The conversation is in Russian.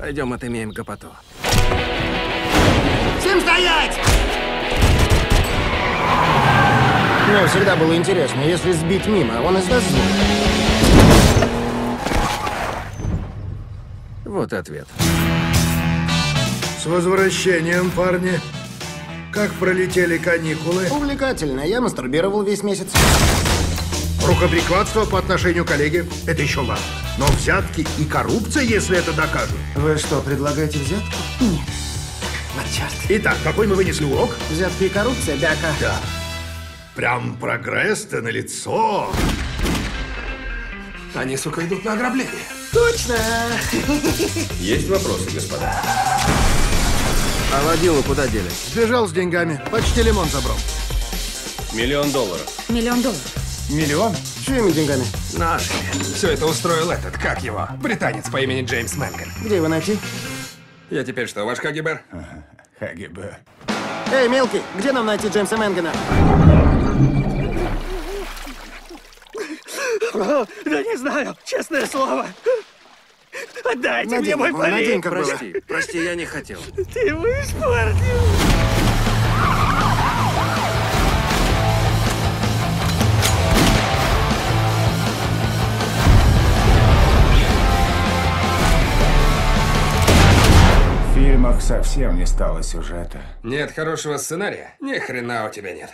Пойдем отымеем гопоту. Всем стоять! Мне всегда было интересно, если сбить мимо, он издаст звук. Вот ответ. С возвращением, парни. Как пролетели каникулы? Увлекательно. Я мастурбировал весь месяц. Рукоприкладство по отношению к коллеге – это еще ладно. Но взятки и коррупция, если это докажут. Вы что, предлагаете взятку? Нет. Вот черт. Итак, какой мы вынесли урок? Взятки и коррупция, бяка. Да. Прям прогресс-то налицо. Они, сука, идут на ограбление. Точно! Есть вопросы, господа? А водилу куда дели? Сбежал с деньгами. Почти лимон забрал. Миллион долларов. Миллион долларов. Миллион? Чьими деньгами? Нашими. Все это устроил этот, как его? Британец по имени Джеймс Мэнган. Где его найти? Я теперь что, ваш Хагибер? ХГБ. Эй, мелкий, где нам найти Джеймса Мэнгана? Да не знаю, честное слово. Отдайте На мне мой парик. было. Прости, прости, я не хотел. Ты его испортил. В фильмах совсем не стало сюжета. Нет хорошего сценария? Ни хрена у тебя нет.